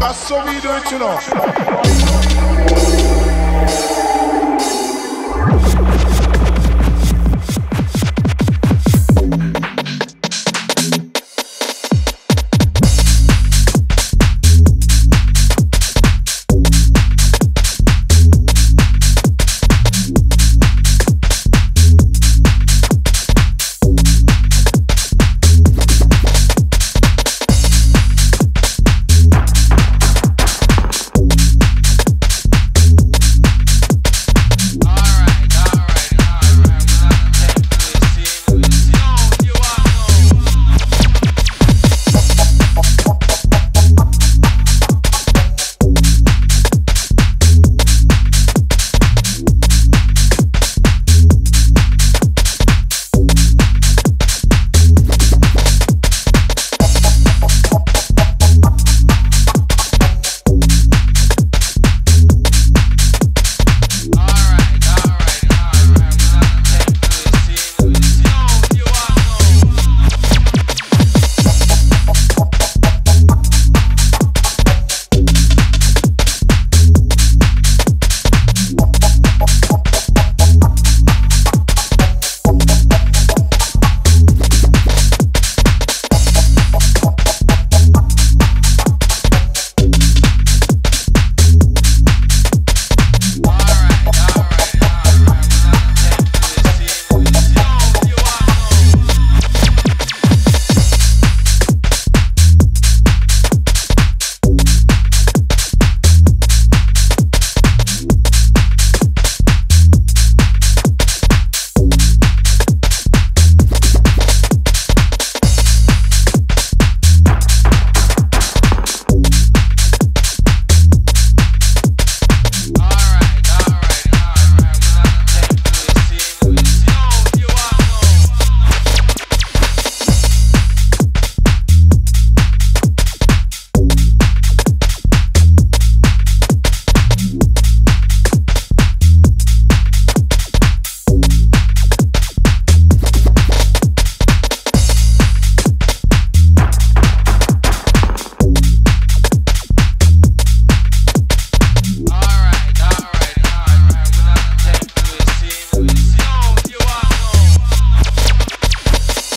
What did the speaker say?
That's what we do it, you know.